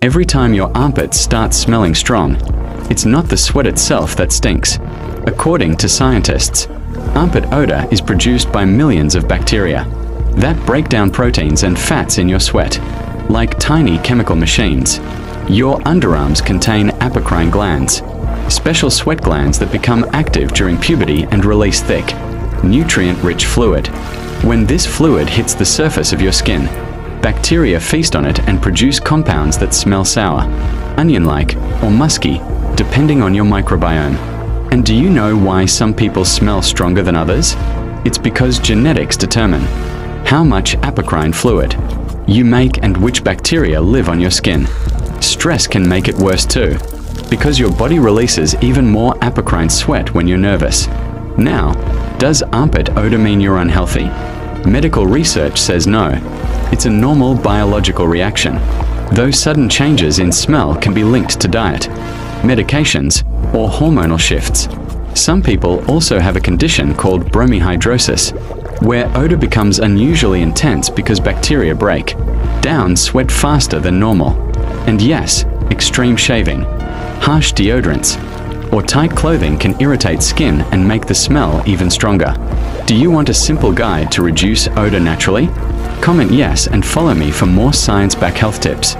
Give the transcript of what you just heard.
Every time your armpit starts smelling strong, it's not the sweat itself that stinks. According to scientists, armpit odor is produced by millions of bacteria that break down proteins and fats in your sweat, like tiny chemical machines. Your underarms contain apocrine glands, special sweat glands that become active during puberty and release thick, nutrient-rich fluid. When this fluid hits the surface of your skin, bacteria feast on it and produce compounds that smell sour, onion-like, or musky, depending on your microbiome. And do you know why some people smell stronger than others? It's because genetics determine how much apocrine fluid you make and which bacteria live on your skin. Stress can make it worse too, because your body releases even more apocrine sweat when you're nervous. Now, does armpit odor mean you're unhealthy? Medical research says no. It's a normal biological reaction. Though sudden changes in smell can be linked to diet, medications, or hormonal shifts. Some people also have a condition called bromhidrosis, where odor becomes unusually intense because bacteria break down sweat faster than normal. And yes, extreme shaving, harsh deodorants, or tight clothing can irritate skin and make the smell even stronger. Do you want a simple guide to reduce odor naturally? Comment yes and follow me for more science-backed health tips.